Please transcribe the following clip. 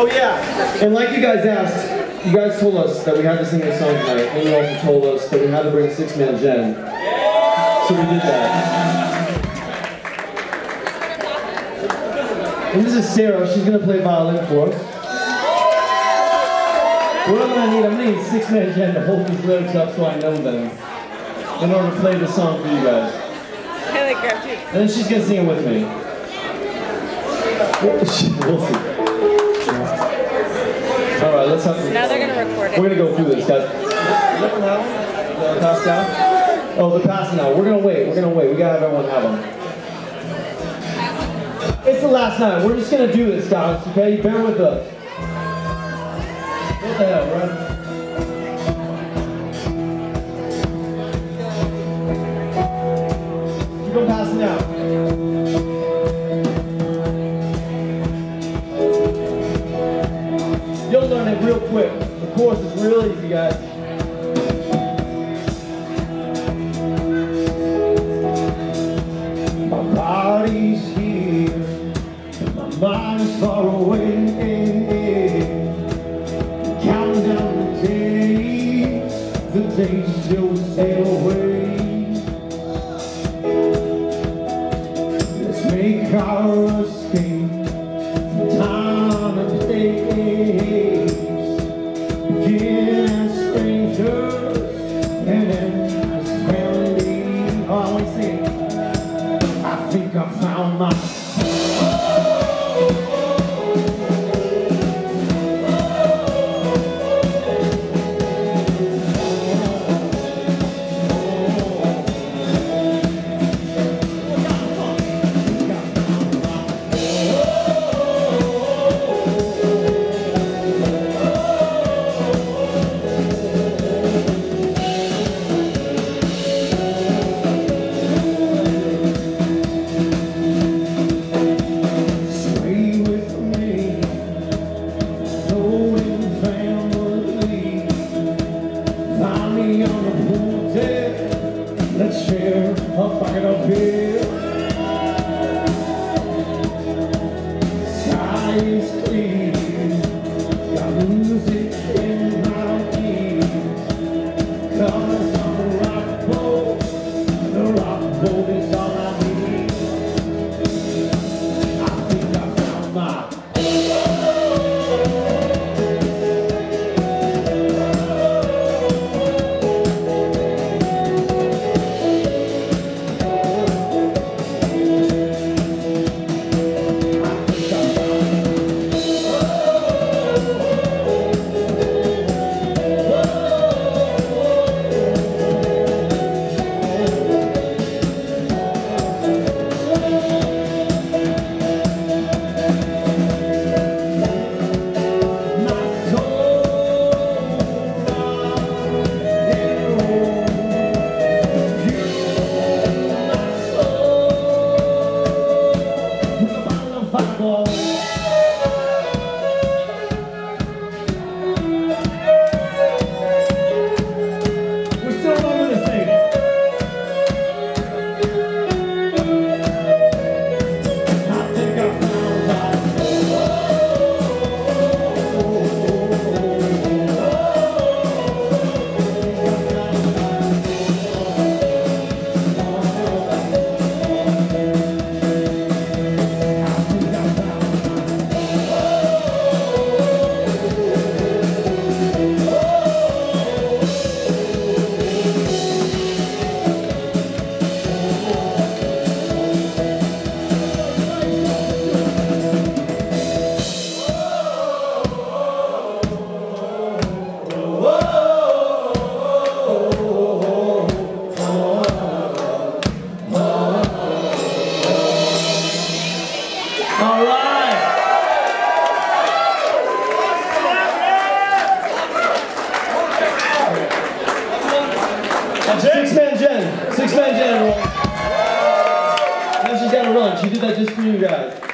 Oh yeah, and like you guys asked, you guys told us that we had to sing a song tonight, and you also told us that we had to bring Sixthman Jen. So we did that. And this is Sarah, she's gonna play violin for us. What I'm gonna need, I'm gonna need Sixthman Jen to hold these lyrics up so I know them in order to play the song for you guys. And then she's gonna sing it with me. We'll see. All right, let's have. Now they're gonna record it. We're gonna go through this, guys. Look at that. The pass down. Oh, the pass now. We're gonna wait. We're gonna wait. We gotta have everyone have them. It's the last night. We're just gonna do this, guys. Okay, bear with us. What the hell, right? Quick. The course is real easy, guys. My body's here, my mind's far away. Counting down the days, the days still sail away. Let's make our escape Let's share a bucket of beer. All right. Sixthman Jen. Sixthman Jen. Now she's got to run. She did that just for you guys.